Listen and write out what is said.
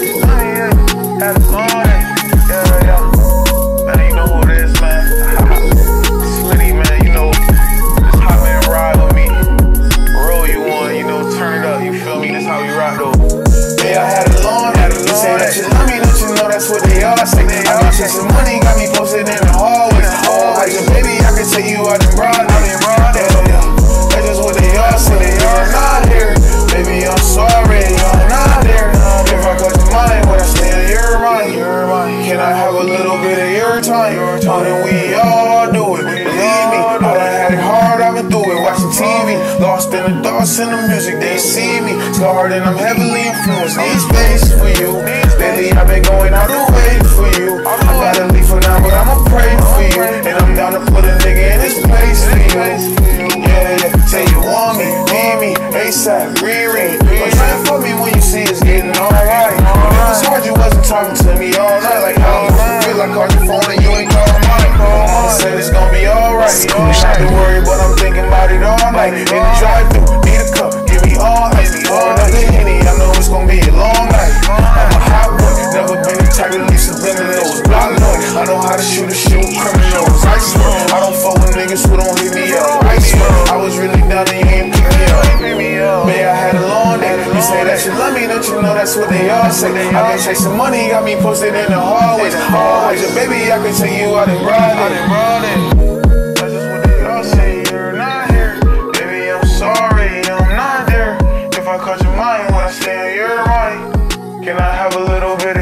yeah. Yeah, yeah. Man, you know who it is, man. Slitty, man, you know, this hot man ride with me. Roll you you know, turn it up, you feel me? How we rock, though. I had a had a you know that's what they? Say. Chasing money got me time? Oh, we all do it. Believe me, I done had it hard. I've been through it. Watching TV, lost in the thoughts and the music. They see me scarred and I'm heavily influenced. Need space for you. Lately, I've been going out the way for you. I gotta leave for now, but I'ma pray for you. And I'm down to put a nigga in his place for you. Yeah, yeah. Say you want me, need me, ASAP, Riri. But try fuck me when you see it's getting alright. It was hard, you wasn't talking to leave subliminals. Block noise, I know how to shoot a shoot criminals. I swear, I don't fuck with niggas who don't hit me up. I swear, I was really down and you ain't pick me up. May I had a long day. You say that you love me, don't you know that's what they all say? I been chasing money, got me posted in the hallways. Oh, Always, and baby, I can tell you I done brought it. That's just what they all say. You're not here, baby. I'm sorry, I'm not there. If I caught your mind when I stay on your mind, can I have a little bit of